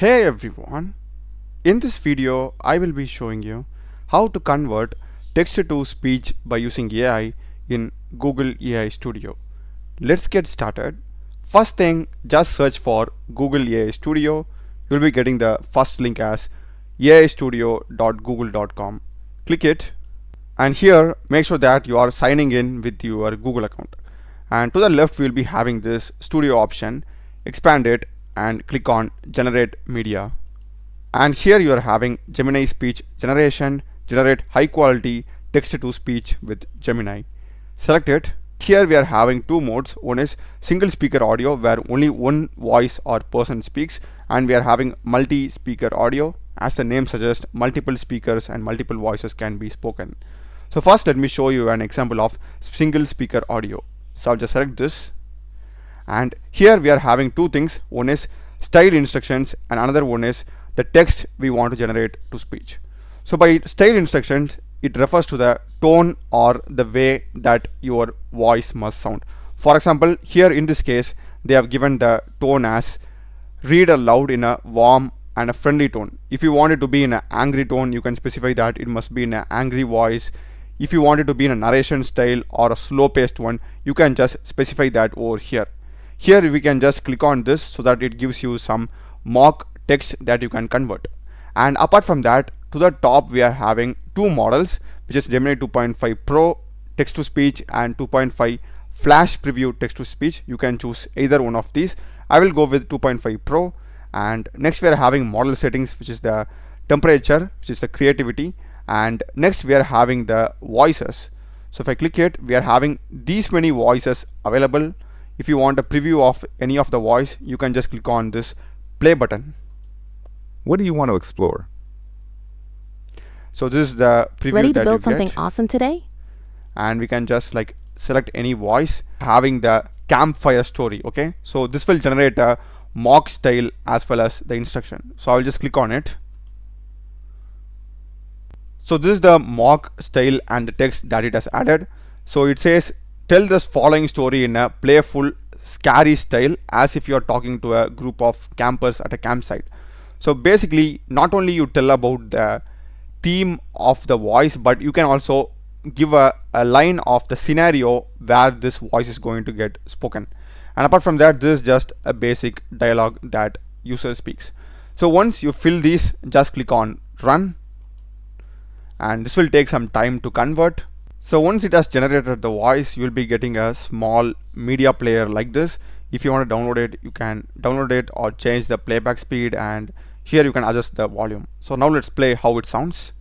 Hey everyone! In this video, I will be showing you how to convert text to speech by using AI in Google AI Studio. Let's get started. First thing, just search for Google AI Studio. You'll be getting the first link as aistudio.google.com. Click it and here make sure that you are signing in with your Google account. And to the left, we'll be having this studio option. Expand it and click on generate media. And here you are having Gemini speech generation. Generate high quality text to speech with Gemini. Select it. Here we are having two modes. One is single speaker audio where only one voice or person speaks and we are having multi speaker audio. As the name suggests multiple speakers and multiple voices can be spoken. So first let me show you an example of single speaker audio. So I'll just select this and here we are having two things. One is style instructions and another one is the text we want to generate to speech. So by style instructions it refers to the tone or the way that your voice must sound. For example here in this case they have given the tone as read aloud in a warm and a friendly tone. If you want it to be in an angry tone you can specify that it must be in an angry voice. If you want it to be in a narration style or a slow paced one you can just specify that over here here we can just click on this so that it gives you some mock text that you can convert. And apart from that to the top we are having two models which is Gemini 2.5 Pro text to speech and 2.5 flash preview text to speech you can choose either one of these. I will go with 2.5 Pro. And next we are having model settings which is the temperature which is the creativity. And next we are having the voices. So if I click it we are having these many voices available if you want a preview of any of the voice you can just click on this play button. What do you want to explore? so this is the preview Ready to build something get. awesome today? and we can just like select any voice having the campfire story okay? So this will generate a mock style as well as the instruction. So I'll just click on it. So this is the mock style and the text that it has added. So it says tell this following story in a playful scary style as if you're talking to a group of campers at a campsite. So basically not only you tell about the theme of the voice but you can also give a, a line of the scenario where this voice is going to get spoken. And apart from that this is just a basic dialogue that user speaks. So once you fill these just click on run. And this will take some time to convert so once it has generated the voice you'll be getting a small media player like this. If you want to download it you can download it or change the playback speed and here you can adjust the volume. So now let's play how it sounds.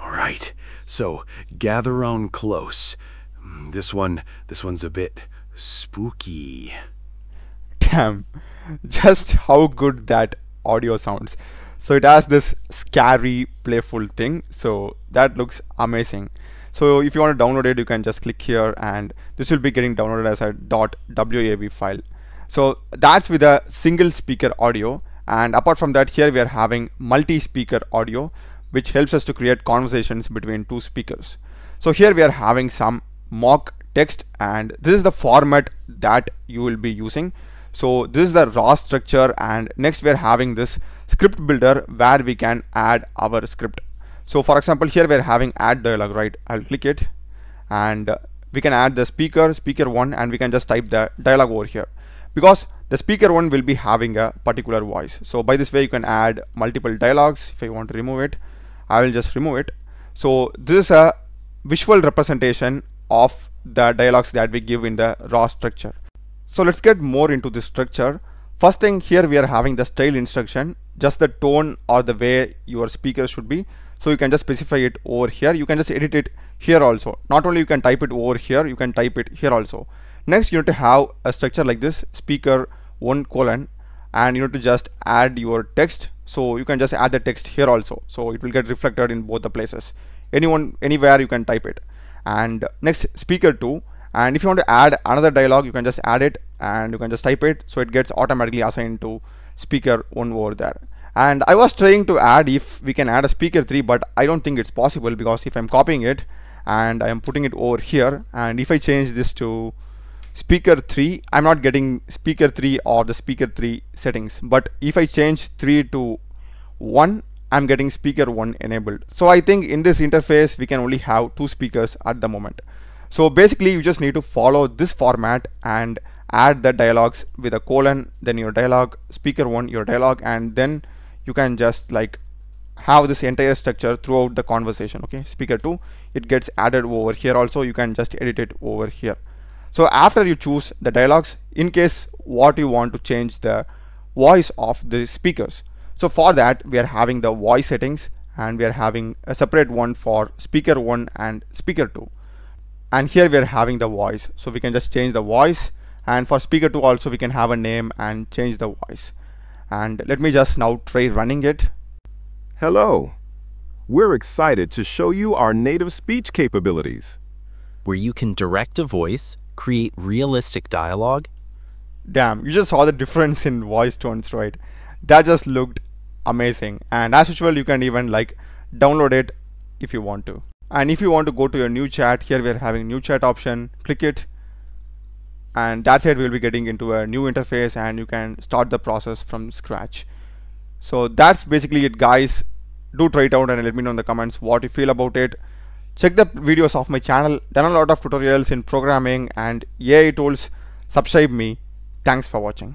All right. So, gather round close. Mm, This one, this one's a bit spooky. damn. Just how good that audio sounds. So it has this scary playful thing. So that looks amazing so if you want to download it you can just click here and this will be getting downloaded as a .wav file. So that's with a single speaker audio. And apart from that here we are having multi-speaker audio which helps us to create conversations between two speakers. So here we are having some mock text and this is the format that you will be using. So this is the raw structure and next we are having this script builder where we can add our script so for example here we are having add dialog right? I'll click it and we can add the speaker speaker one and we can just type the dialog over here. Because the speaker one will be having a particular voice. So by this way you can add multiple dialogues if I want to remove it. I will just remove it. So this is a visual representation of the dialogues that we give in the raw structure. So let's get more into this structure first thing here we are having the style instruction just the tone or the way your speaker should be. So you can just specify it over here. You can just edit it here also. Not only you can type it over here you can type it here also. Next you need to have a structure like this speaker one colon and you need to just add your text. So you can just add the text here also. So it will get reflected in both the places. Anyone anywhere you can type it. And next speaker 2 and if you want to add another dialogue you can just add it and you can just type it. So it gets automatically assigned to speaker 1 over there. And I was trying to add if we can add a speaker 3 but I don't think it's possible because if I'm copying it and I am putting it over here and if I change this to speaker 3 I'm not getting speaker 3 or the speaker 3 settings. But if I change 3 to 1 I'm getting speaker 1 enabled. So I think in this interface we can only have two speakers at the moment so basically you just need to follow this format and add the dialogues with a colon then your dialogue speaker 1 your dialogue and then you can just like have this entire structure throughout the conversation okay? Speaker 2 it gets added over here also. You can just edit it over here. So after you choose the dialogues in case what you want to change the voice of the speakers. So for that we are having the voice settings and we are having a separate one for speaker 1 and speaker 2 and here we are having the voice. So we can just change the voice. And for speaker 2 also we can have a name and change the voice. And let me just now try running it. Hello. We're excited to show you our native speech capabilities. where you can direct a voice, create realistic dialogue, damn you just saw the difference in voice tones right? That just looked amazing. And as usual you can even like download it if you want to and if you want to go to your new chat here we're having new chat option. Click it. And that's it we'll be getting into a new interface and you can start the process from scratch. So that's basically it guys. Do try it out and let me know in the comments what you feel about it. Check the videos of my channel. Done a lot of tutorials in programming and AI tools. Subscribe me. Thanks for watching